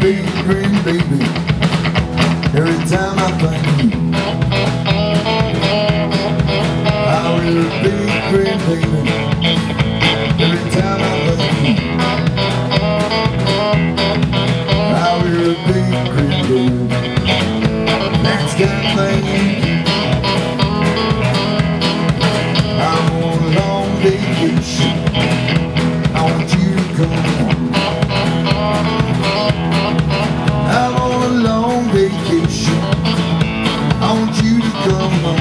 Baby, green baby. Every time I find you. come on.